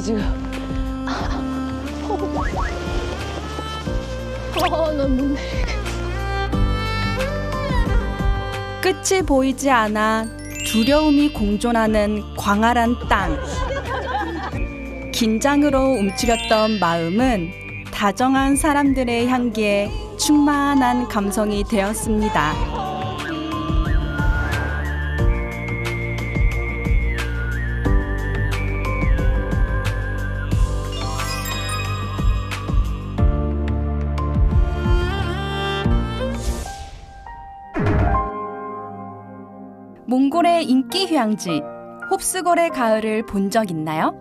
지금. 아 난못 내리겠어. 끝이 보이지 않아 두려움이 공존하는 광활한 땅. 긴장으로 움츠렸던 마음은 다정한 사람들의 향기에 충만한 감성이 되었습니다. 홉스골의 인기 휴양지, 홉스골의 가을을 본 적 있나요?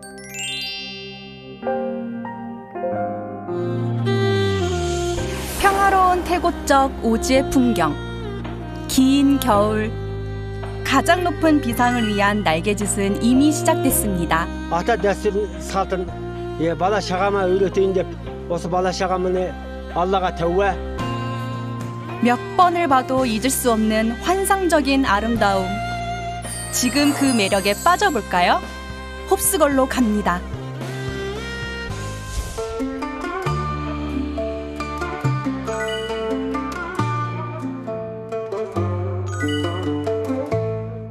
평화로운 태고적 오지의 풍경, 긴 겨울, 가장 높은 비상을 위한 날개짓은 이미 시작됐습니다. ata dərsini satın e, bala şağama öğreteyim 몇 번을 봐도 잊을 수 없는 환상적인 아름다움. 지금 그 매력에 빠져볼까요? 홉스걸로 갑니다.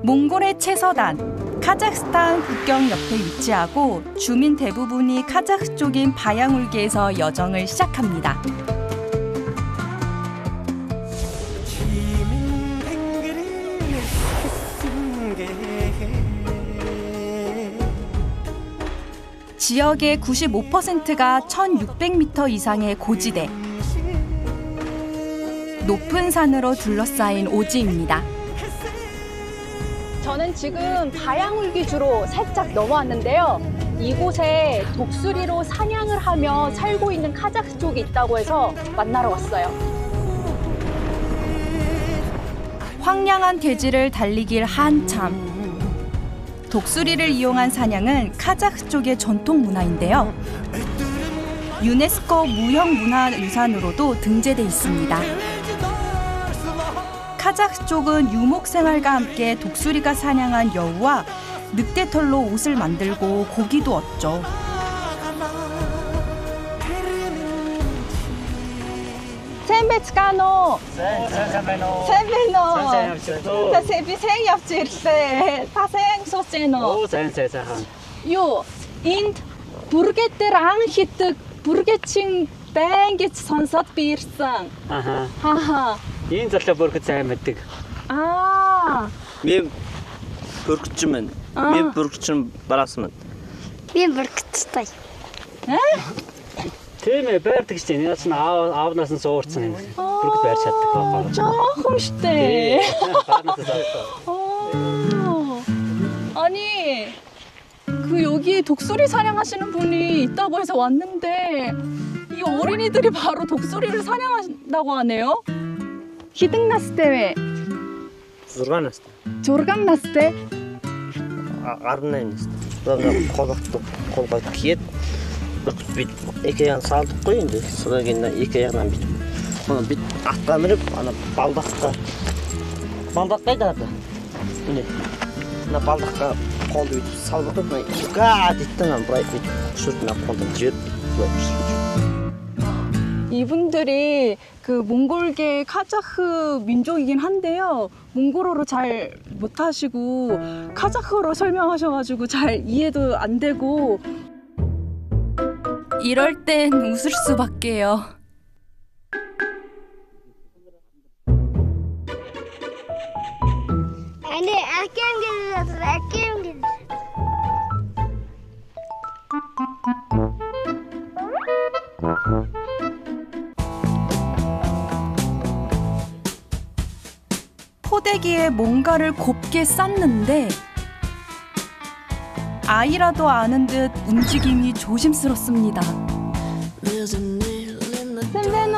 몽골의 최서단, 카자흐스탄 국경 옆에 위치하고 주민 대부분이 카자흐 쪽인 바야울게에서 여정을 시작합니다. 지역의 95%가 1600m 이상의 고지대. 높은 산으로 둘러싸인 오지입니다. 저는 지금 바양울기 주로 살짝 넘어왔는데요. 이곳에 독수리로 사냥을 하며 살고 있는 카자흐 쪽이 있다고 해서 만나러 왔어요. 황량한 대지를 달리길 한참. 독수리를 이용한 사냥은 카자흐 쪽의 전통 문화인데요. 유네스코 무형문화유산으로도 등재돼 있습니다. 카자흐 쪽은 유목 생활과 함께 독수리가 사냥한 여우와 늑대털로 옷을 만들고 고기도 얻죠. сайн байцгаана уу? Сайн сайн байна уу? Сайн байна уу? Сайн явчихсан уу? Та би сайн явж ирлээ. Та сайн сууж байна уу? Оо сайн сайн сайхан. Юу, энд бүргэд дээр ан хитэг бүргэчин байн гэж сонсоод би ирсэн. Аха. Хаха. Энэ залуу бүргэд сайн мэддэг. Аа. Би бүргэчин байна. Би бүргэчин бараас мэд. Би бүргэчтэй. Э? Тийм ээ байрдаг чинь энэ чинь аав аавнаас нь суурцсан юм. Бүргэд байр чаддаг байгаа. 조금 штэ. Баарнаас саасан. 어. 아니 그 여기 독수리 사냥하시는 분이 있다고 해서 왔는데 이 어린이들이 바로 독수리를 사냥한다고 하네요. 히딩나스 대회, 6 нас. 조르강나스 대 18 нас. Тэгээд голгот голгот гээд бид их яан саалдахгүй энэ сүүгийн их яан бид манай бид атамрып ана балдакка балдакка даа. Энэ на балдакка гол бид саалдахгүй бай. Гаа диттэн амбрай бид шүрт на гол жир. 이분들이 그 몽골계 카자흐 민족이긴 한데요. 몽골어로 잘 못하시고 카자흐어로 설명하셔가지고 잘 이해도 안 되고 이럴 땐 웃을 수밖에요. Ani akim gidiyor, akim gidiyor. 포대기에 뭔가를 곱게 쌌는데 아이라도 아는 듯 움직임이 조심스럽습니다. 샌베노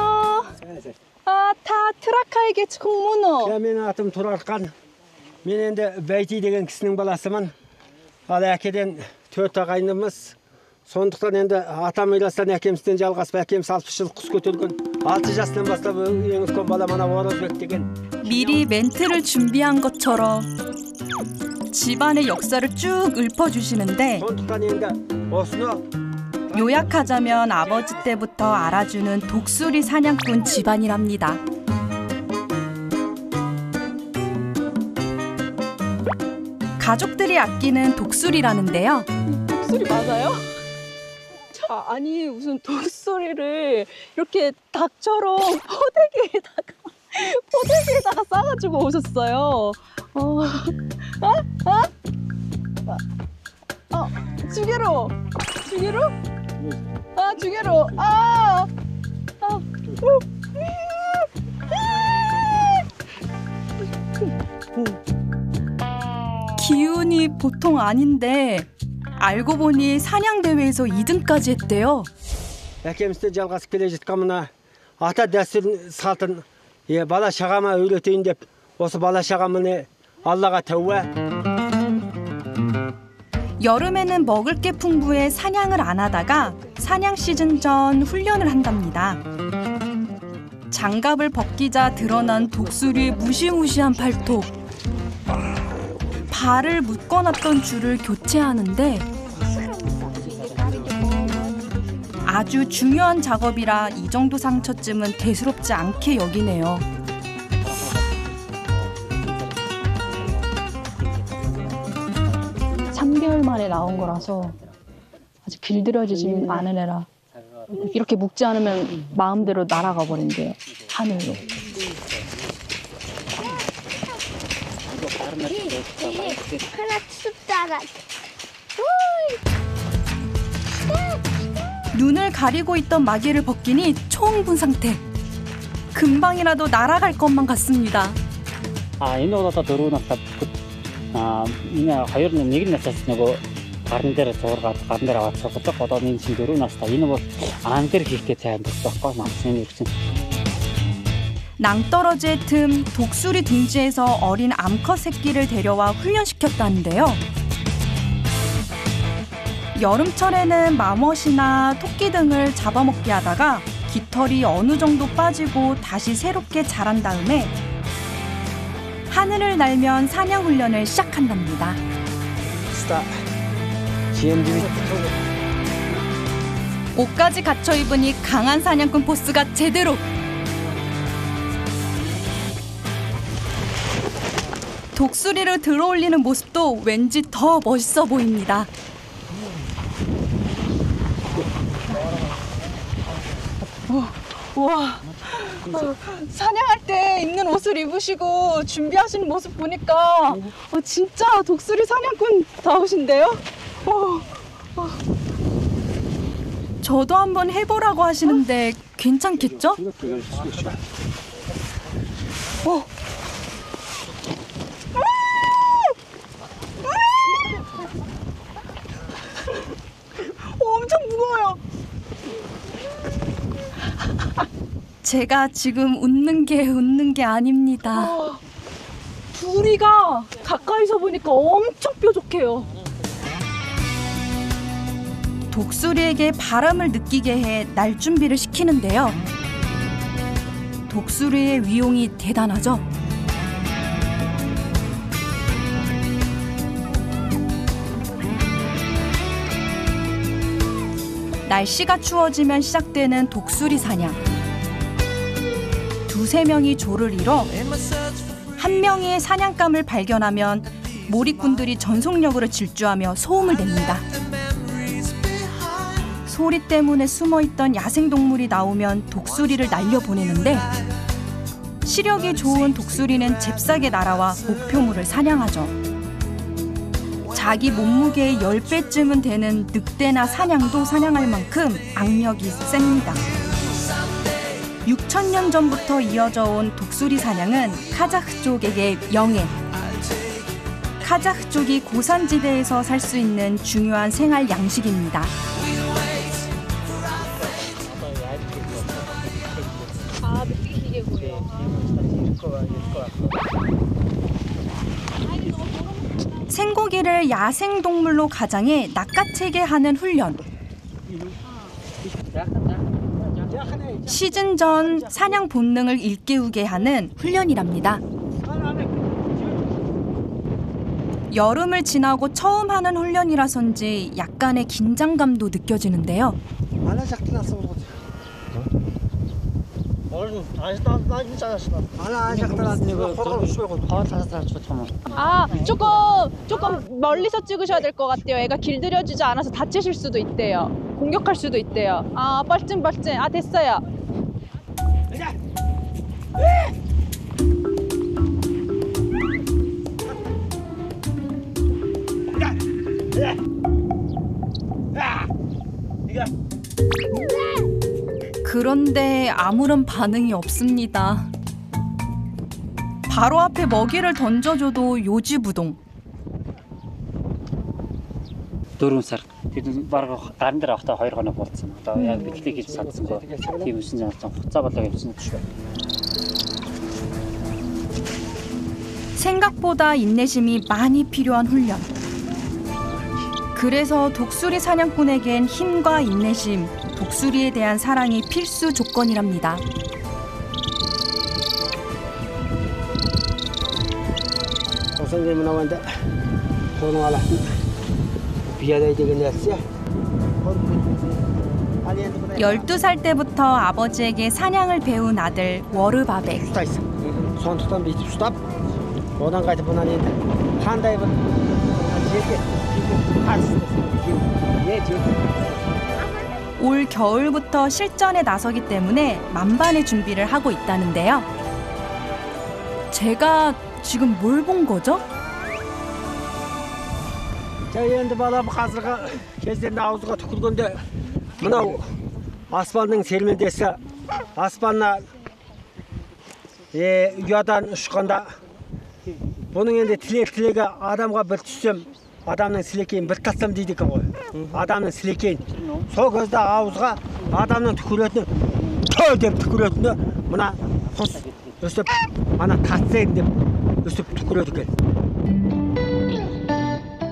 아, 타 트라카에게 총무노. менің атым тұрарқан мен енді бәйти деген кісінің баласымын ал әкеден төрт ағайындымыз сондықтан енді атам мирастан әкемізден жалғасып әкеміз алпыс жыл құс көтерген алты жастан бастап ең үлкен балам ана оразбек деген 미리 멘트를 준비한 것처럼 집안의 역사를 쭉 읊어주시는데 요약하자면 아버지 때부터 알아주는 독수리 사냥꾼 집안이랍니다. 가족들이 아끼는 독수리라는데요. 독수리 맞아요? 자, 아니 무슨 독수리를 이렇게 닭처럼 허대기에다가 포대기에다가 싸가지고 오셨어요. 어, 아, 아, 아, 어, 주게로, 주게로, 아, 주게로, 아, 아, 우, 기운이 보통 아닌데 알고 보니 사냥 대회에서 2등까지 했대요. әкемізден жалғасып келе жатқан мына ата дәстүр салтын е, бала шағама үйретейін деп осы бала шағам міне аллаға тәуба 여름에는 먹을 게 풍부해 사냥을 안 하다가 사냥 시즌 전 훈련을 한답니다. 장갑을 벗기자 드러난 독수리의 무시무시한 발톱. 발을 묶어놨던 줄을 교체하는데 아주 중요한 작업이라 이 정도 상처쯤은 대수롭지 않게 여기네요. 3개월 만에 나온 거라서 아직 길들여지지 않은 애라 이렇게 묶지 않으면 마음대로 날아가 버린대요 하늘로. 하나 춥다가. 눈을 가리고 있던 마개를 벗기니 총분 상태. 금방이라도 날아갈 것만 같습니다. 아, 인도보다 들어오나 그, 아, 이나 하여는 얘기는 했었고 다른 데로 돌아가 다른 데로 와서 그쪽 거다는 지금 들어오나서 이는 뭐안 들키게 되는 것도 맞는 일이지. 낭떠러지의 틈 독수리 둥지에서 어린 암컷 새끼를 데려와 훈련시켰다는데요. 여름철에는 마멋이나 토끼 등을 잡아먹게 하다가 깃털이 어느 정도 빠지고 다시 새롭게 자란 다음에 하늘을 날면 사냥 훈련을 시작한답니다. 옷까지 갖춰 입으니 강한 사냥꾼 포스가 제대로. 독수리를 들어올리는 모습도 왠지 더 멋있어 보입니다. 와 사냥할 때 입는 옷을 입으시고 준비하시는 모습 보니까 어, 진짜 독수리 사냥꾼 다우신데요? 어, 저도 한번 해보라고 하시는데 괜찮겠죠? 엄청 무거워요. 제가 지금 웃는 게 웃는 게 아닙니다. 부리가 가까이서 보니까 엄청 뾰족해요. 독수리에게 바람을 느끼게 해 날 준비를 시키는데요. 독수리의 위용이 대단하죠. 날씨가 추워지면 시작되는 독수리 사냥. 두세 명이 조를 이뤄 한 명의 사냥감을 발견하면 몰입꾼들이 전속력으로 질주하며 소음을 냅니다. 소리 때문에 숨어있던 야생동물이 나오면 독수리를 날려보내는데 시력이 좋은 독수리는 잽싸게 날아와 목표물을 사냥하죠. 자기 몸무게의 10배쯤은 되는 늑대나 사냥도 사냥할 만큼 악력이 셉니다. 6천년 전부터 이어져 온 독수리 사냥은 카자흐족에게 영예, 카자흐족이 고산지대에서 살 수 있는 중요한 생활 양식입니다. 생고기를 야생 동물로 가장해 낚아채게 하는 훈련. 시즌 전 사냥 본능을 일깨우게 하는 훈련이랍니다. 여름을 지나고 처음 하는 훈련이라서인지 약간의 긴장감도 느껴지는데요. 아 조금 조금 멀리서 찍으셔야 될 것 같아요. 애가 길들여지지 않아서 다치실 수도 있대요. 공격할 수도 있대요. 아 빨증 빨증. 아 됐어요. 그런데 아무런 반응이 없습니다. 바로 앞에 먹이를 던져줘도 요지부동. дөрөв сар тэд баг гарын дээр авахта 2 хоног болцсон. Одоо яг битлэг хийж садсан гоо. Тийм үсэн жаасан хуцаа болоо явсан шүү. 생각보다 인내심이 많이 필요한 훈련. 그래서 독수리 사냥꾼에겐 힘과 인내심, 독수리에 대한 사랑이 필수 조건이랍니다. 선생님 나왔는데 돈을 알아. 비하다 되겠냐? 12살 때부터 아버지에게 사냥을 배운 아들 워르바베. 올 겨울부터 실전에 나서기 때문에 만반의 준비를 하고 있다는데요. 제가 지금 뭘 본 거죠? 자 енді балам қазіргі кездерде ауызға түкіргенде мынау аспанның сермендесі аспаннан е, ұядан ұшқанда бұның енді тілек тілегі адамға бір түссем адамның сілекейін бір тастам дейді екен ғой адамның сілекейін сол кезде ауызға адамның түкіретіні тө деп түкіретіні мына құс өстіп ана татсаң деп өстіп түкіреді екен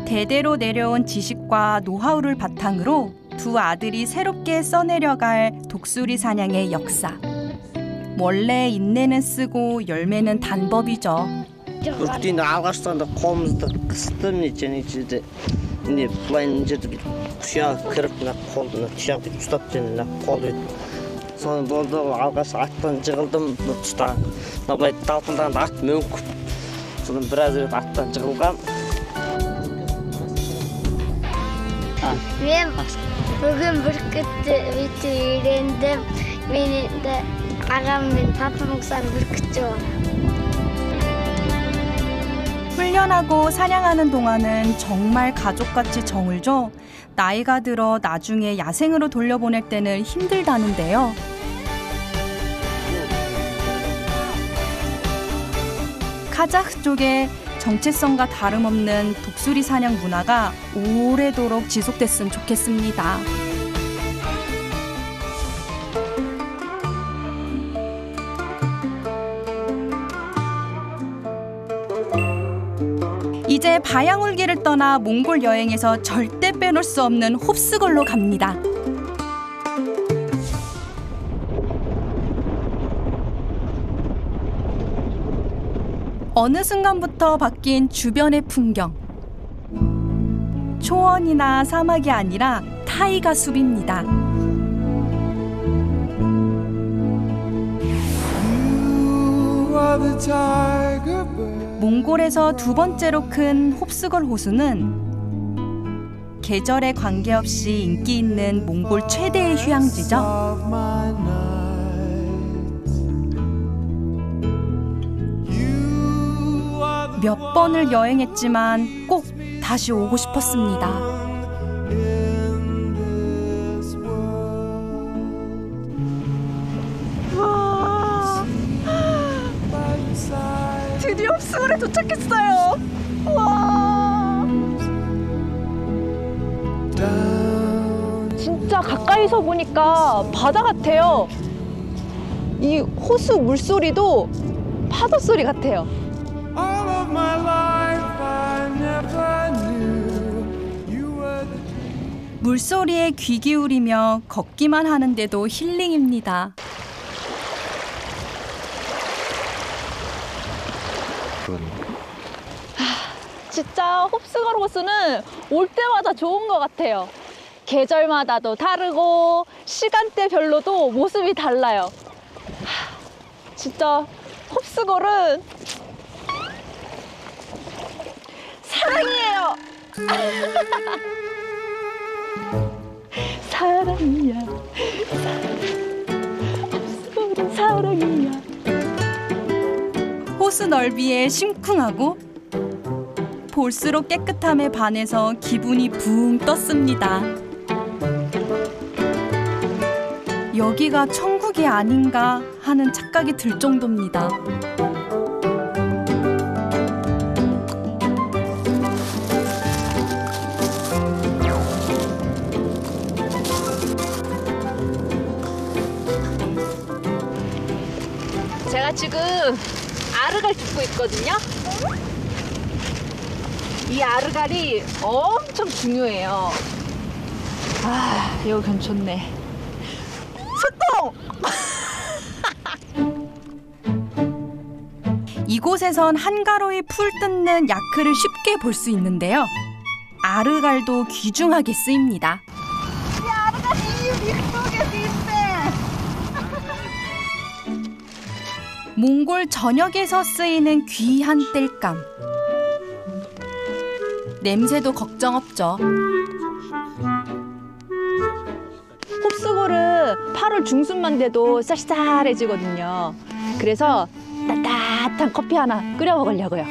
대대로 내려온 지식과 노하우를 바탕으로 두 아들이 새롭게 써내려갈 독수리 사냥의 역사. 원래 인내는 쓰고 열매는 단법이죠. бүркітті алғаштанда қолымызды қысты міне және жерде Міне былай мына жерде бүйтіп құшағы кіріп мына қолды мына тұяқ бүйтіп ұстап және мына қол бүйтіп соны болды алғаш аттан жығылдым мына тұста мына былай талпынғанда ат мөңкіп содан біраз рет аттан жығылғам Мен бүгін бүркітті өйтіп үйрендім. Мен енді ағам мен папам сан бүркітші боламын. 훈련하고 사냥하는 동안은 정말 가족같이 정을 줘 나이가 들어 나중에 야생으로 돌려보낼 때는 힘들다는데요. 카자흐 쪽의 정체성과 다름없는 독수리 사냥 문화가 오래도록 지속됐으면 좋겠습니다. 이제 바양울기를 떠나 몽골 여행에서 절대 빼놓을 수 없는 홉스걸로 갑니다. 어느 순간부터 바뀐 주변의 풍경. 초원이나 사막이 아니라 타이가 숲입니다. 몽골에서 두 번째로 큰 홉스걸 호수는 계절에 관계없이 인기 있는 몽골 최대의 휴양지죠. 몇 번을 여행했지만 꼭 다시 오고 싶었습니다. 도착했어요. 와. 진짜 가까이서 보니까 바다 같아요. 이 호수 물소리도 파도 소리 같아요. 물소리에 귀 기울이며 걷기만 하는데도 힐링입니다. 진짜 홉스걸 호수는 올 때마다 좋은 것 같아요. 계절마다도 다르고 시간대별로도 모습이 달라요. 하, 진짜 홉스걸은 사랑이에요. 사랑이야. 홉스걸은 사랑이야. 호수 넓이에 심쿵하고 볼수록 깨끗함에 반해서 기분이 붕 떴습니다. 여기가 천국이 아닌가 하는 착각이 들 정도입니다. 제가 지금 아르갈 듣고 있거든요. 이 아르갈이 엄청 중요해요. 아, 이거 괜찮네. 소똥! 이곳에선 한가로이 풀 뜯는 야크를 쉽게 볼 수 있는데요. 아르갈도 귀중하게 쓰입니다. 몽골 전역에서 쓰이는 귀한 땔감. 냄새도 걱정 없죠. 홉스골은 8월 중순만 돼도 쌀쌀해지거든요. 그래서 따뜻한 커피 하나 끓여 먹으려고요.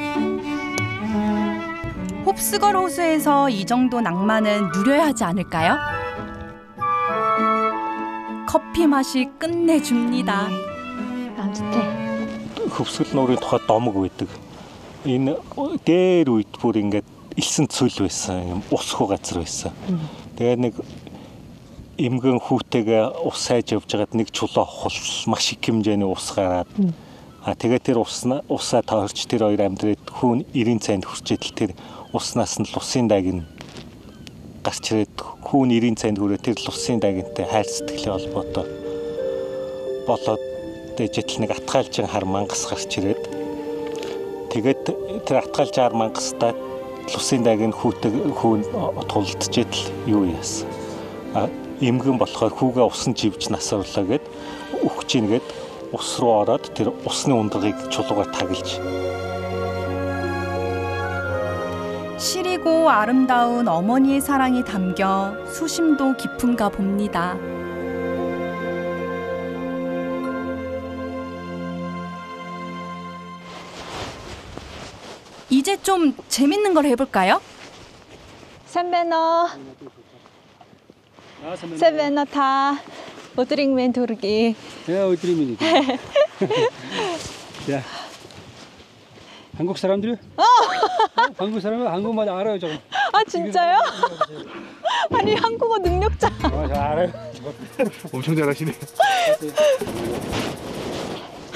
홉스걸 호수에서 이 정도 낭만은 누려야 하지 않을까요? 커피 맛이 끝내줍니다. 안 좋대. хөвсгөл нуурын тухайд домог байдаг. Энэ дээр үед бүр ингээд Илсэн цөл байсан юм усхуу газар байсан. Тэгээд нэг эмгэн хүүтэйгээ ус сайж явж байгаад нэг чулуу хулс маш их хэмжээний ус гараад а тэгээд тэр усна усаа тоорч тэр хоёр амьдрээд хүүн 90 цайнд хүрчээтэл тэр уснаас нь лусын даг нь гарч ирээд хүүн 90 цайнд хүрээ тэр лусын дагинтай хайр сэтгэлийн холбоотой болоод дэжитл нэг атгаалжин хар мангас гарч ирээд тэгээд тэр атгаалж хар мангастаа лусын даг нь хүүтэй хүүн тулдчихээл юу яасан а эмгэн болохоор хүүгээ усан живж насруулаа гэд өгч ийн гэд ус руу ороод тэр усны ундрагыг чулуугаар таглаж 시리고 아름다운 어머니의 사랑이 담겨 수심도 깊은가 봅니다. 좀 재밌는 걸 해볼까요? 선배너, 선배너 다 오드링맨 도르기. 야, 어드리민이. 야. 한국 사람들이? 어! 한국 사람은 한국말 알아요, 조금. 아 진짜요? 아니 한국어 능력자. 어, 잘 알아요. 엄청 잘하시네.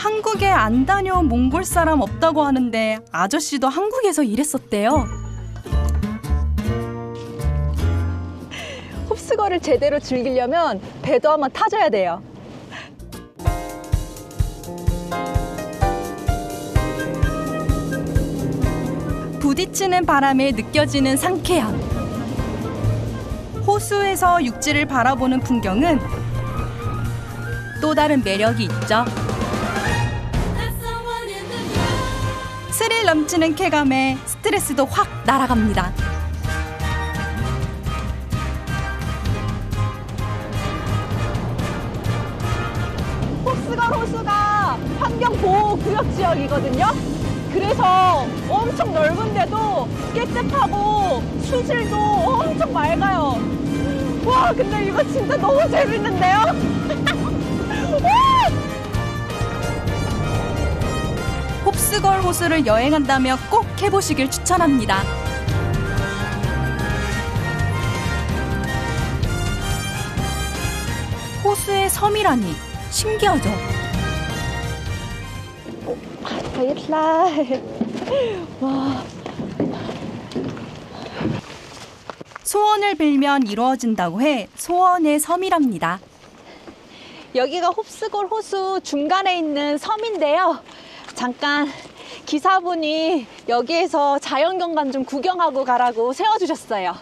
한국에 안 다녀온 몽골 사람 없다고 하는데 아저씨도 한국에서 일했었대요. 홉스거를 제대로 즐기려면 배도 한번 타줘야 돼요. 부딪히는 바람에 느껴지는 상쾌함. 호수에서 육지를 바라보는 풍경은 또 다른 매력이 있죠. 넘치는 쾌감에 스트레스도 확 날아갑니다. 홉스거 호수가 환경보호구역 지역이거든요. 그래서 엄청 넓은데도 깨끗하고 수질도 엄청 맑아요. 와, 근데 이거 진짜 너무 재밌는데요? 홉스걸 호수를 여행한다며 꼭 해보시길 추천합니다. 호수의 섬이라니 신기하죠? 바이슬라. 와. 소원을 빌면 이루어진다고 해 소원의 섬이랍니다. 여기가 홉스골 호수 중간에 있는 섬인데요. 잠깐 기사분이 여기에서 자연경관 좀 구경하고 가라고 세워주셨어요.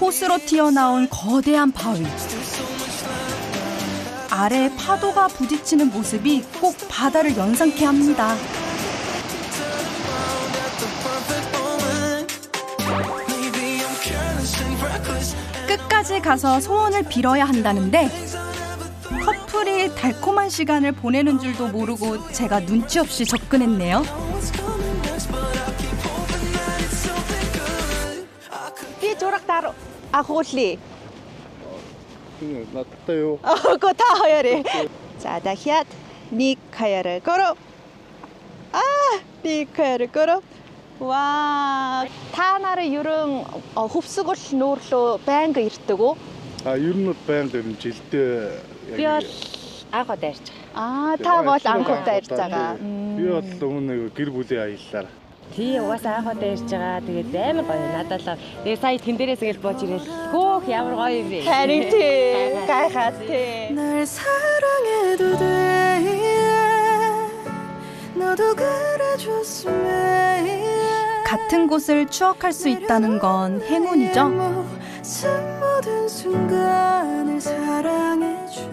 호수로 튀어나온 거대한 바위. 아래 파도가 부딪히는 모습이 꼭 바다를 연상케 합니다. 끝까지 가서 소원을 빌어야 한다는데 달콤한 시간을 보내는 줄도 모르고 제가 눈치 없이 접근했네요. 아호리아요자다니카야를 걸어 아 니카야를 어, 아, 걸어. 와 타나를 유름 어, 흡수고 노르로 뱅그 이르뜨고. 아 유름 뱅그 질 때. 뼈. удаа ирж байгаа. Аа, та бол анх удаа ирж байгаа. Би бол өмнө нэг гэр бүлийн аяллаар Тий угаасаа анх удаа ирж байгаа. Тэгээд амар гоё надад л тэгээ сая тэн дээрээс ингээл бууж ирэл. Хөөх ямар гоё юм бэ. харин тий, гайхаад тий. 날 사랑해도 돼 너도 그래줬으면 같은 곳을 추억할 수 있다는 건 행운이죠.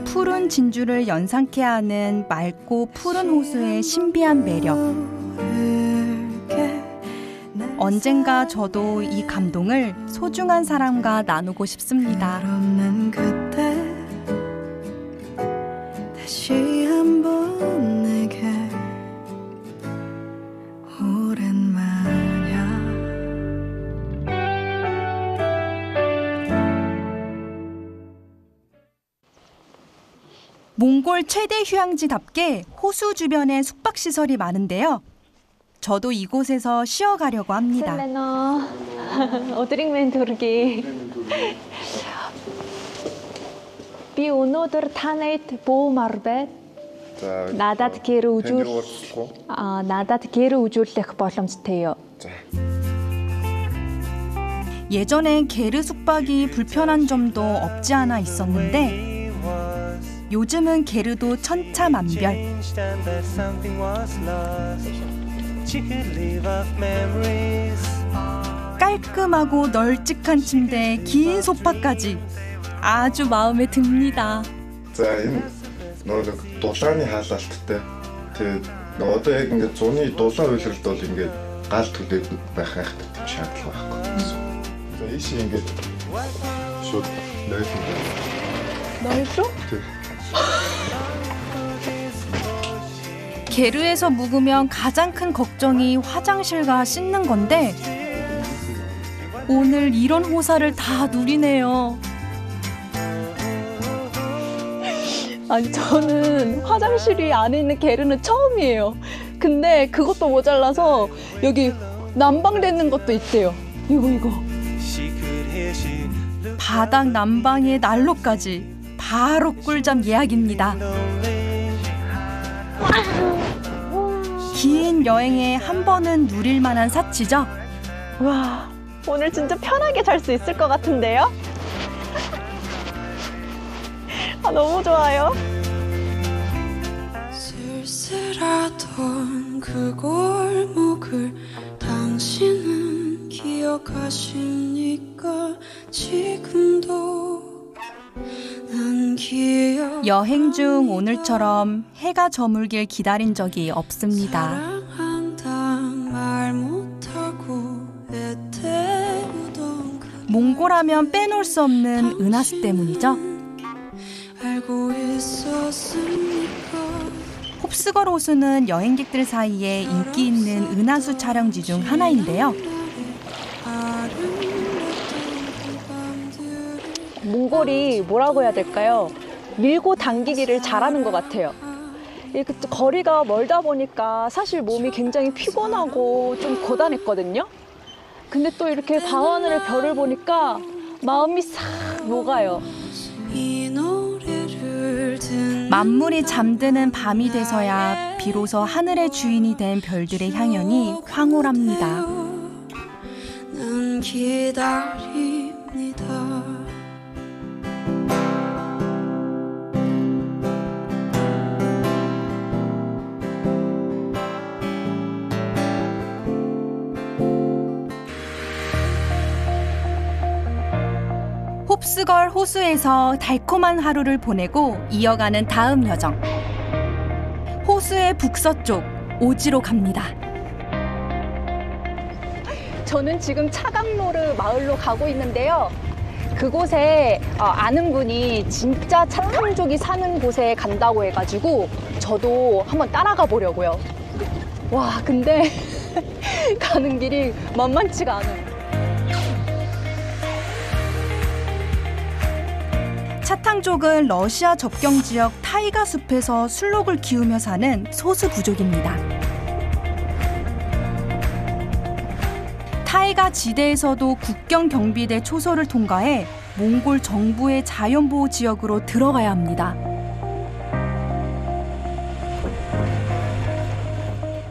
푸른 진주를 연상케 하는 맑고 푸른 호수의 신비한 매력. 언젠가 저도 이 감동을 소중한 사람과 나누고 싶습니다. 다시 한번 몽골 최대 휴양지답게 호수 주변에 숙박 시설이 많은데요. 저도 이곳에서 쉬어가려고 합니다. 셀레너 어드링맨 도르기. Би өнөөдөр танайд буу марбет За надад гэр үзүүл уулзахгүй. а надад гэр үзүүлэх боломжтой юу? 예전엔 게르 숙박이 불편한 점도 없지 않아 있었는데 요즘은 게르도 천차만별. changed and that something was lost. She could leave off memories. 깔끔하고 널찍한 침대에 긴 소파까지 아주 마음에 듭니다. За энэ нөгөө нэг дулааны хаалалттай. Тэгээд нөгөө одоо яг ингээд зуны дулаан үйлрэлт бол ингээд гал төлөд байх хайхтай тийм шаардлага байхгүй. За ийшээ ингээд шууд нойлон байна. 널로? Тийм. 게르에서 묵으면 가장 큰 걱정이 화장실과 씻는 건데 오늘 이런 호사를 다 누리네요. 아니 저는 화장실이 안에 있는 게르는 처음이에요. 근데 그것도 모자라서 여기 난방되는 것도 있대요. 이거 이거. 바닥 난방에 난로까지 바로 꿀잠 예약입니다. 긴 여행에 한 번은 누릴 만한 사치죠. 와 오늘 진짜 편하게 잘 수 있을 것 같은데요? 아 너무 좋아요. 쓸쓸하던 그 골목을 당신은 기억하십니까 지금도 여행 중 오늘처럼 해가 저물길 기다린 적이 없습니다. 몽골하면 빼놓을 수 없는 은하수 때문이죠. 홉스걸 호수는 여행객들 사이에 인기 있는 은하수 촬영지 중 하나인데요. 몽골이 뭐라고 해야 될까요? 밀고 당기기를 잘하는 것 같아요. 이렇게 또 거리가 멀다 보니까 사실 몸이 굉장히 피곤하고 좀 고단했거든요. 근데 또 이렇게 밤하늘의 별을 보니까 마음이 싹 녹아요. 만물이 잠드는 밤이 돼서야 비로소 하늘의 주인이 된 별들의 향연이 황홀합니다. 홉스걸 호수에서 달콤한 하루를 보내고 이어가는 다음 여정. 호수의 북서쪽 오지로 갑니다. 저는 지금 차강로르 마을로 가고 있는데요. 그곳에 어, 아는 분이 진짜 차탕족이 사는 곳에 간다고 해가지고 저도 한번 따라가 보려고요. 와, 근데 가는 길이 만만치가 않아요. 차탕족은 러시아 접경 지역 타이가 숲에서 술록을 키우며 사는 소수 부족입니다. 타이가 지대에서도 국경 경비대 초소를 통과해 몽골 정부의 자연보호 지역으로 들어가야 합니다.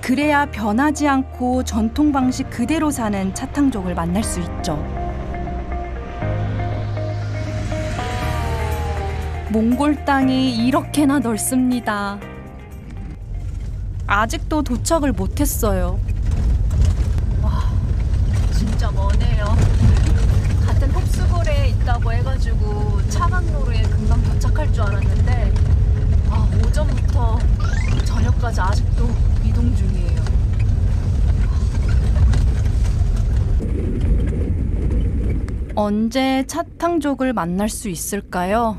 그래야 변하지 않고 전통 방식 그대로 사는 차탕족을 만날 수 있죠. 몽골 땅이 이렇게나 넓습니다. 아직도 도착을 못했어요. 진짜 머네요. 같은 홉스골에 있다고 해가지고 차강로루에 금방 도착할 줄 알았는데 아, 오전부터 저녁까지 아직도 이동 중이에요. 언제 차탕족을 만날 수 있을까요?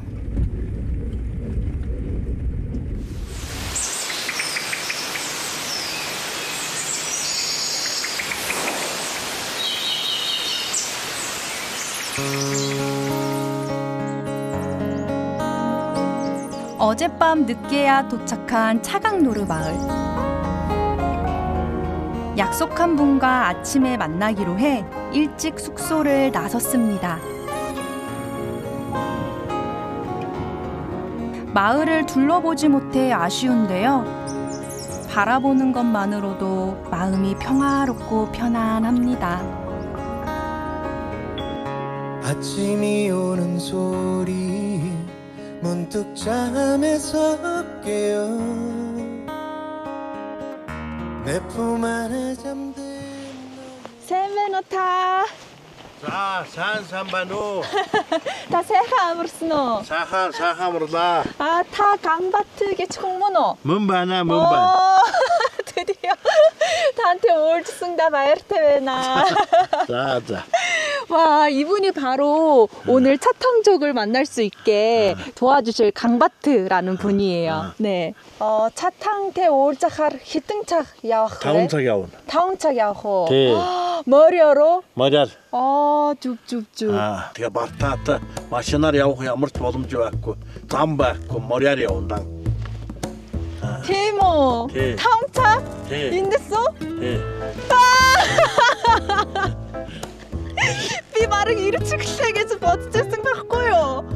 어젯밤 늦게야 도착한 차강노르 마을. 약속한 분과 아침에 만나기로 해 일찍 숙소를 나섰습니다. 마을을 둘러보지 못해 아쉬운데요. 바라보는 것만으로도 마음이 평화롭고 편안합니다. 아침이 오는 소리 문득 잠에서 깨요. 내품 안에 잠든 세메노타. 자, 산산바노 다 세하으로스노. 사하 사하으로다 아, 아타 강바트게 총무노. 문바나 문바 어, 드디어. 다한테 올드 승다 마에르테웨나. 자자. 와 이분이 바로 오늘 차탕족을 만날 수 있게 도와주실 강바트라는 분이에요. 네. 네. 어, 차탕태 올차할 히등착 야호. 다음차 야온. 다음차 야호. 네. 머리로. 맞아. 어, 쭉쭉쭉. 아, 내가 바타타 마시나리 야호 야무르트 보듬지 왔고 담바고 머리아리 온당. 대모. 네. 다음차. 인데소. 네. 아! 비 마른 이르 측색에서 멋진 생각고요.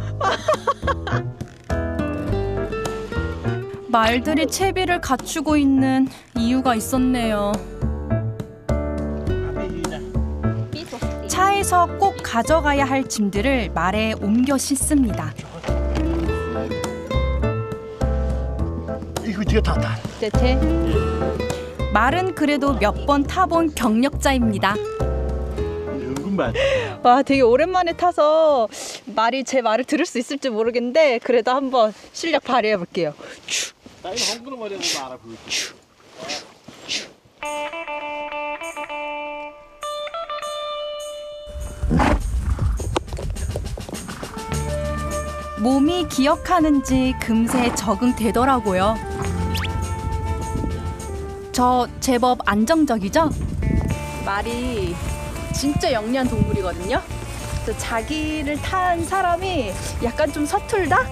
말들이 채비를 갖추고 있는 이유가 있었네요. 차에서 꼭 가져가야 할 짐들을 말에 옮겨 싣습니다. 이거 뒤에 다다. 말은 그래도 몇 번 타본 경력자입니다. 신발. 와, 되게 오랜만에 타서 말이 제 말을 들을 수 있을지 모르겠는데 그래도 한번 실력 발휘해 볼게요. 나 이거 헝그로 머리 한번 알아 보여. 몸이 기억하는지 금세 적응되더라고요. 저 제법 안정적이죠? 말이 진짜 영리한 동물이거든요. 그래서 자기를 탄 사람이 약간 좀 서툴다?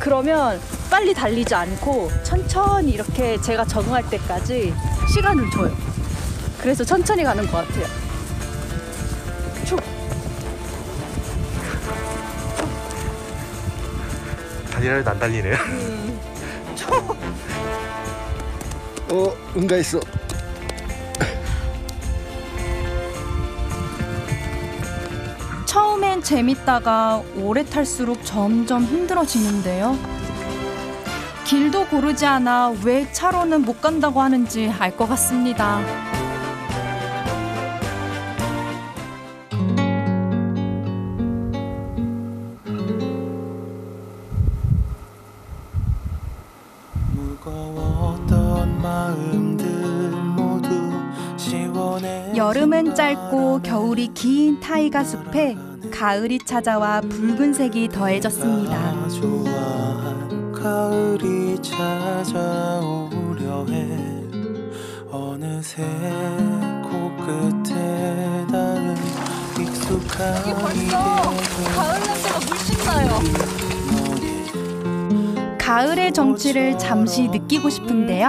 그러면 빨리 달리지 않고 천천히 이렇게 제가 적응할 때까지 시간을 줘요. 그래서 천천히 가는 것 같아요. 촉. 달리나요? 안 달리네요. 어, 응가 있어. 재밌다가 오래 탈수록 점점 힘들어지는데요. 길도 고르지 않아 왜 차로는 못 간다고 하는지 알 것 같습니다. 여름은 짧고 겨울이 긴 타이가 숲에 가을이 찾아와 붉은색이 더해졌습니다. 가을이 찾아오려 해 어느새 코끝에 닿은 익숙한 가을 냄새가 물씬 나요. 가을의 정취를 잠시 느끼고 싶은데요.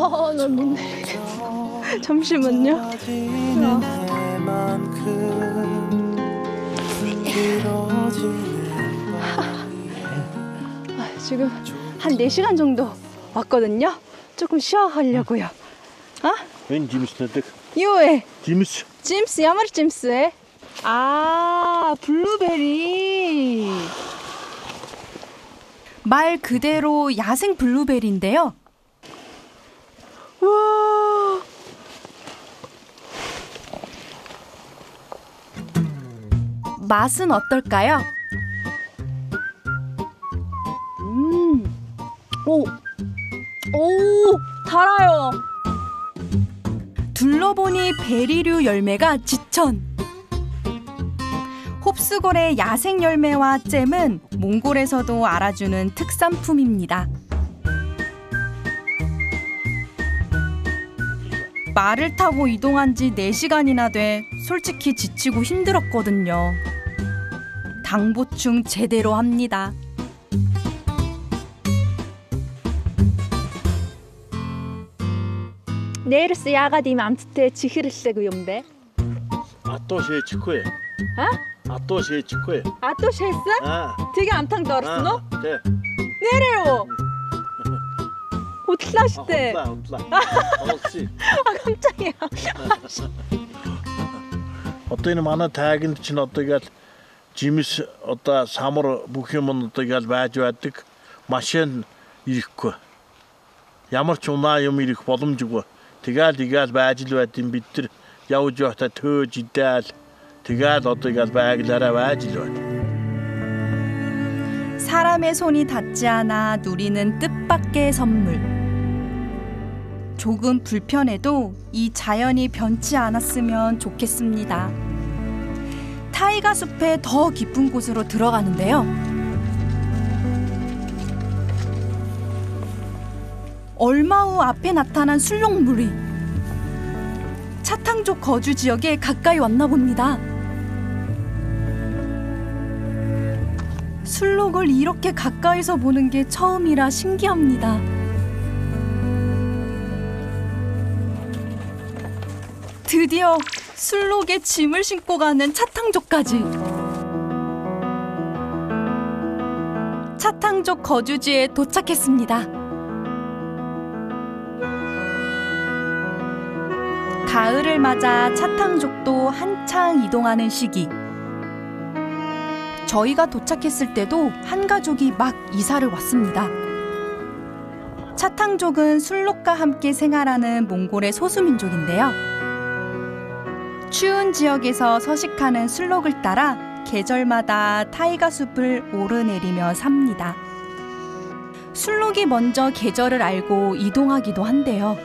아, 난 못 내리겠어. 잠시만요. 아, 지금 한 4시간 정도 왔거든요. 조금 쉬어가려고요. 아? 웬 짐스 냈대? 요에. 짐스. 짐스, 야마르 짐스에. 아, 블루베리. 말 그대로 야생 블루베리인데요. 와, 맛은 어떨까요? 음. 오. 오 달아요. 둘러보니 베리류 열매가 지천. 홉스골의 야생 열매와 잼은 몽골에서도 알아주는 특산품입니다. 말을 타고 이동한 지 4시간이나 돼 솔직히 지치고 힘들었거든요. 당 보충 제대로 합니다. 내일스 야가디면 암트테 지히르세고 용배. 아또 제 직후에. 어? 아또 제 직후에. 아또 셰스? 아. 되게 암탕 더었노? 네. 내려요. 호틀라시대. 아, 호틀라, 호틀라. 아, 아, 깜짝이야. 어떤 이는 타긴 지나 어떻게 жимс одоо самар бүх юм нь одоо ингээл байж байдаг. Машин ирэхгүй. Ямар ч унаа юм ирэх боломжгүй. Тэгэл игээл байж л байд юм бид нар явж явахдаа төөж идээл. Тэгэл одоо ингээл байглаараа байж л байна. 사람의 손이 닿지 않아 누리는 뜻밖의 선물. 조금 불편해도 이 자연이 변치 않았으면 좋겠습니다. 타이가 숲의 더 깊은 곳으로 들어가는데요. 얼마 후 앞에 나타난 술록물이 차탕족 거주 지역에 가까이 왔나 봅니다. 술록을 이렇게 가까이서 보는 게 처음이라 신기합니다. 드디어 술록에 짐을 싣고 가는 차탕족까지. 차탕족 거주지에 도착했습니다. 가을을 맞아 차탕족도 한창 이동하는 시기. 저희가 도착했을 때도 한 가족이 막 이사를 왔습니다. 차탕족은 술록과 함께 생활하는 몽골의 소수민족인데요. 추운 지역에서 서식하는 순록을 따라 계절마다 타이가 숲을 오르내리며 삽니다. 술록이 먼저 계절을 알고 이동하기도 한대요.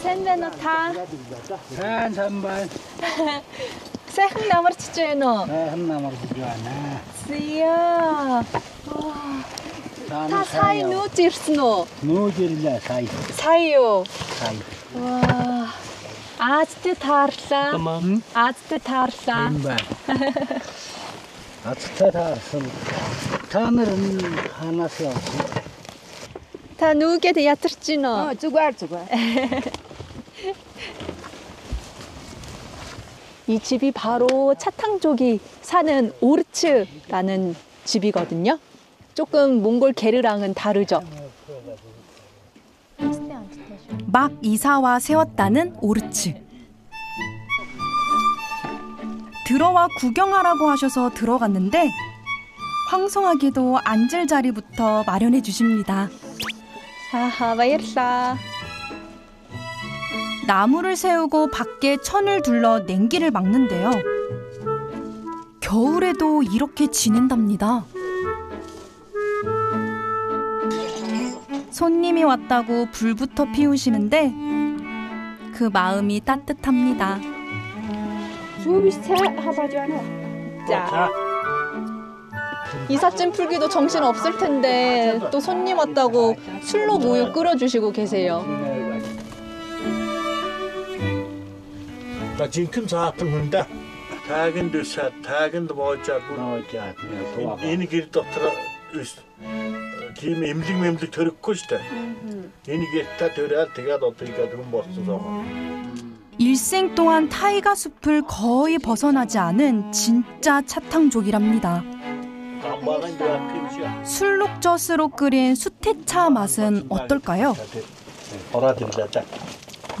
샌베노타. 산 산발. 새 흑나무를 치주해노. 새 네, 흑나무를 치주하네. 쓰여. 다 사이 누지르스노. 누지르냐 사이. 사이요. 사이. 와. Аазтай таарлаа. Тамам. Аазтай таарлаа. Энэ байна. Ацтай таарсан. Та нар нь ханаас явсан? Та нүгээд ятарч гин үү? зүгээр зүгээр. 이 집이 바로 차탕족이 사는 오르츠라는 집이거든요. 조금 몽골 게르랑은 다르죠. 막 이사와 세웠다는 오르츠. 들어와 구경하라고 하셔서 들어갔는데 황송하게도 앉을 자리부터 마련해 주십니다. 아하, 바이르사. 나무를 세우고 밖에 천을 둘러 냉기를 막는데요. 겨울에도 이렇게 지낸답니다. 손님이 왔다고 불부터 피우시는데 그 마음이 따뜻합니다. 이삿짐 풀기도 정신 없을 텐데 또 손님 왔다고 술로 우유 끓여주시고 계세요. 나 지금 사악을 보는데 Tagen düşer, tagen de boğacak. kiyimi emzik memzik törükko işte. Yeni geçte törer te가 어떻게 좀 벗어서. 일생 동안 타이가 숲을 거의 벗어나지 않은 진짜 차탕족이랍니다. 술록젓으로 끓인 수태차 맛은 어떨까요?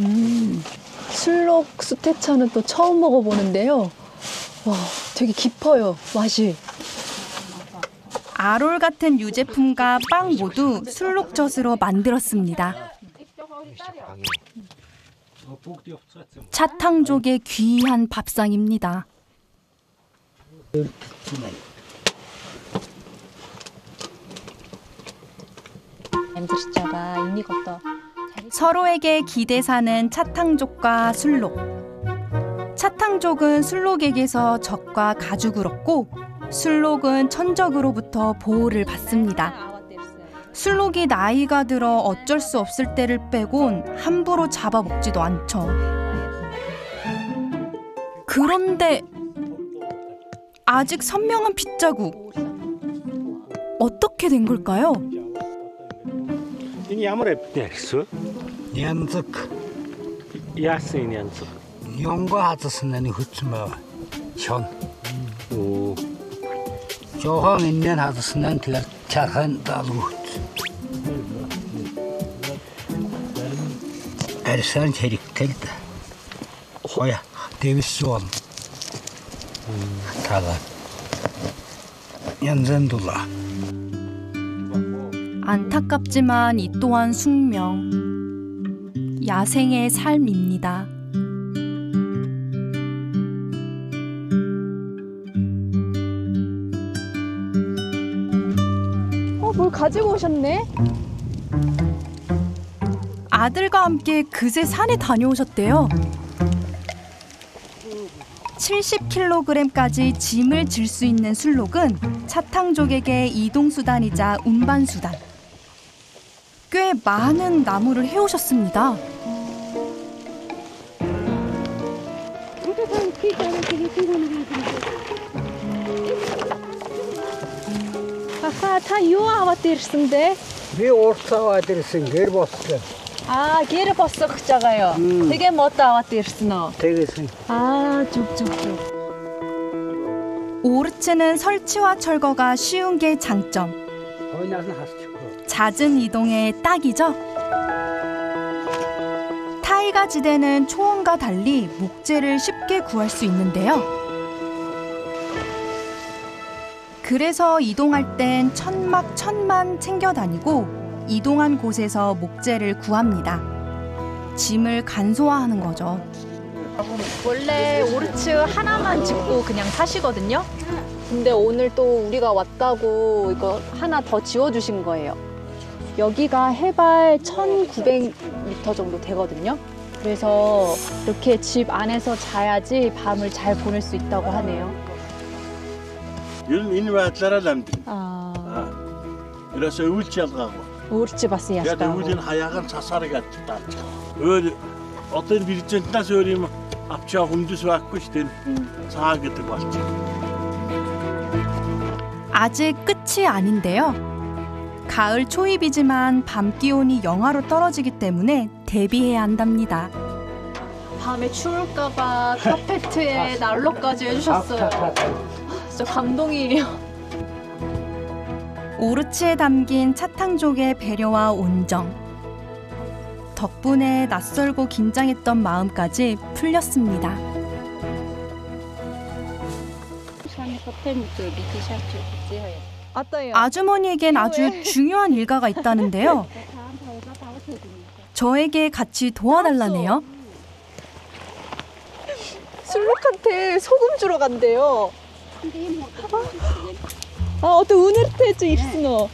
음, 술록 수태차는 또 처음 먹어보는데요. 와, 되게 깊어요, 맛이. 아롤 같은 유제품과 빵 모두 술록젓으로 만들었습니다. 차탕족의 귀한 밥상입니다. 서로에게 기대 사는 차탕족과 술록. 차탕족은 술록에게서 적과 가죽을 얻고 술록은 천적으로부터 보호를 받습니다. 술록이 나이가 들어 어쩔 수 없을 때를 빼곤 함부로 잡아먹지도 않죠. 그런데 아직 선명한 핏자국 어떻게 된 걸까요? 이야스 연습. 연구 하듯이 나니 흩지마 현. 오. 조항 있는 하드스는 그 착한 다루트. Ersen çeliktirdi. Koya, deviz soğan. Kalan. Yanzın dula. 안타깝지만 이 또한 숙명. 야생의 삶입니다. 가지고 오셨네? 아들과 함께 그새 산에 다녀오셨대요. 70kg까지 짐을 질 수 있는 술록은 차탕족에게 이동수단이자 운반수단. 꽤 많은 나무를 해오셨습니다. 아까 다 유아 왔다 ирсэндээ. Би уурцаа аваад ирсэн гэр болсон. 아, гэр босгохжагаё. Тэгээ мод аваад ирсэн үү? Тэгээсэн. 아, 쭉쭉쭉. 오르츠는 설치와 철거가 쉬운 게 장점. Хойноос нь хасчихгүй. 잦은 이동에 딱이죠. 타이가 지대는 초원과 달리 목재를 쉽게 구할 수 있는데요. 그래서 이동할 땐 천막 천만 챙겨 다니고 이동한 곳에서 목재를 구합니다. 짐을 간소화하는 거죠. 원래 오르츠 하나만 짓고 그냥 사시거든요. 근데 오늘 또 우리가 왔다고 이거 하나 더 지어주신 거예요. 여기가 해발 1900m 정도 되거든요. 그래서 이렇게 집 안에서 자야지 밤을 잘 보낼 수 있다고 하네요. ер нь энэ байдлаараа л амьд. 아, Ерөөсөө өвлж ялгаагүй. 오르츠 бас Яг ястаа. өвлийн хаягаан цасаар гэж тааж. Өөр одоо энэ биржентнаас өөр юм авч явах хүндэс байхгүй шүү дээ. цаа гэдэг болчих. 아직 끝이 아닌데요. 가을 초입이지만 밤 기온이 영하로 떨어지기 때문에 대비해야 한답니다. 밤에 추울까봐 카페트에 난로까지 해주셨어요. 진짜 감동이에요. 오르치에 담긴 차탕족의 배려와 온정. 덕분에 낯설고 긴장했던 마음까지 풀렸습니다. 아주머니에겐 아주 중요한 일가가 있다는데요. 저에게 같이 도와달라네요. 술록한테 소금 주러 간대요. 아, 어떤 우느릇했죠, 입스노.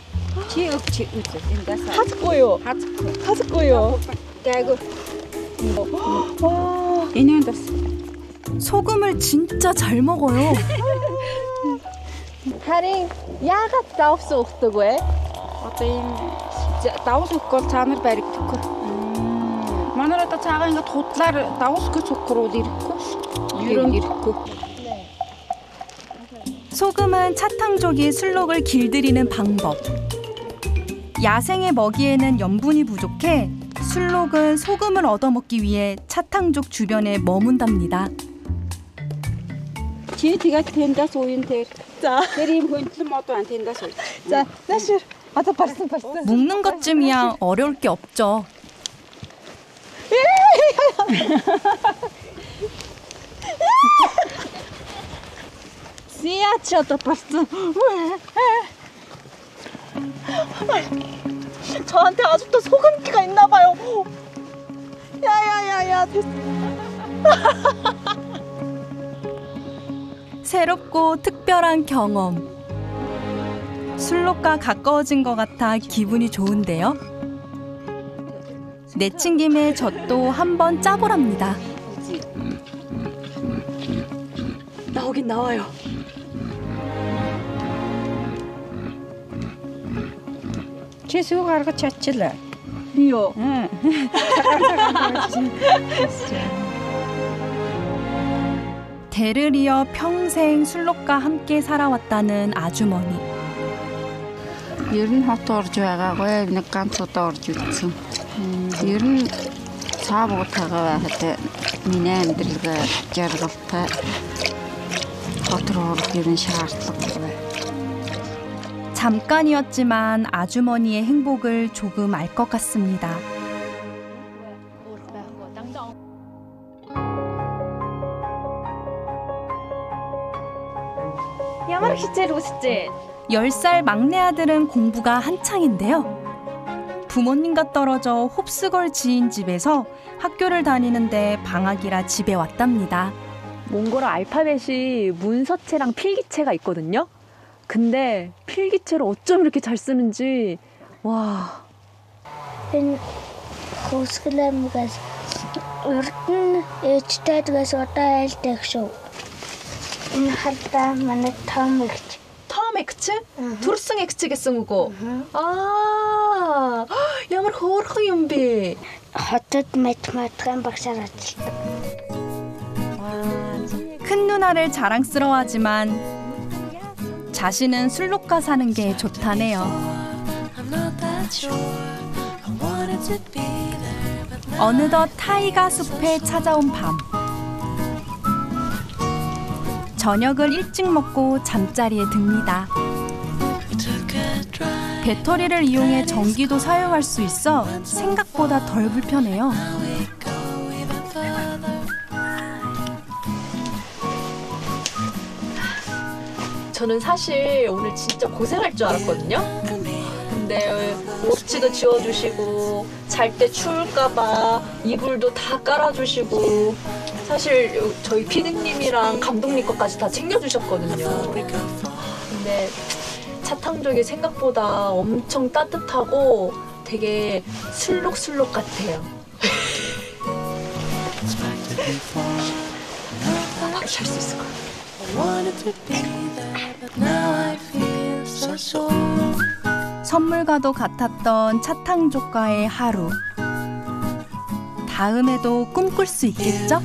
지역 지하고요하고요하고요 소금을 진짜 잘 먹어요. 하리 야가 다없어다고 마늘에다 작은 거 돛날 다우스 그 초코로 이렇고. 유런 이렇고. 소금은 차탕족이 술록을 길들이는 방법. 야생의 먹이에는 염분이 부족해 술록은 소금을 얻어먹기 위해 차탕족 주변에 머문답니다. 지혜가 된다 소인데 자 내림 혼수 못도 안 된다 소. 자 사실 아저 벌써 벌써. 묶는 것쯤이야 어려울 게 없죠. 씨앗이었다 봤어. 저한테 아직도 소금기가 있나 봐요. 야야야야. 새롭고 특별한 경험. 술록과 가까워진 것 같아 기분이 좋은데요. 내친 김에 젖도 한번 짜보랍니다. 나오긴 나와요. Чи сүү гаргаж чадчихлаа. Би юу? 대를 이어 평생 술록과 함께 살아왔다는 아주머니. Ер нь хот орж байгаагүй нэг ганц удаа орж үзсэн. Ер нь цаав уутайгаа байхад миний амьдралгаа жаргалтай хот руу орох ер нь шаардлагатай. 잠깐이었지만 아주머니의 행복을 조금 알 것 같습니다. 열 살 막내 아들은 공부가 한창인데요. 부모님과 떨어져 홉스걸 지인 집에서 학교를 다니는데 방학이라 집에 왔답니다. 몽골어 알파벳이 문서체랑 필기체가 있거든요. 근데 필기체를 어쩜 이렇게 잘 쓰는지 와. Энэ хөсгөлэмгээс урд нь ээжтэйгээс удаа айлдаг шүү. Энэ хардаа манай том ихч. 텀 X? 투르승 X겠어 아, ямар хөөрхөн юм бэ? хотод математикийн багшаар ажилладаг. 큰 누나를 자랑스러워하지만 자신은 술록가 사는 게 좋다네요. 어느덧 타이가 숲에 찾아온 밤. 저녁을 일찍 먹고 잠자리에 듭니다. 배터리를 이용해 전기도 사용할 수 있어 생각보다 덜 불편해요. 저는 사실 오늘 진짜 고생할 줄 알았거든요. 근데 옷지도 지워주시고 잘 때 추울까봐 이불도 다 깔아주시고 사실 저희 피디님이랑 감독님 것까지 다 챙겨주셨거든요. 근데 차탕족이 생각보다 엄청 따뜻하고 되게 술록술록 같아요. 바로 잘수 있을 것 같아요. 선물과도 같았던 차탕족과의 하루. 다음에도 꿈꿀 수 있겠죠?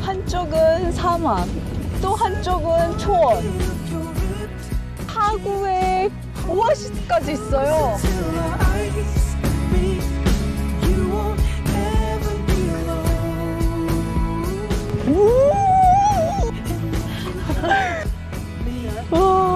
한쪽은 사막, 또 한쪽은 초원. 하구의 오아시스까지 있어요. Woo! oh.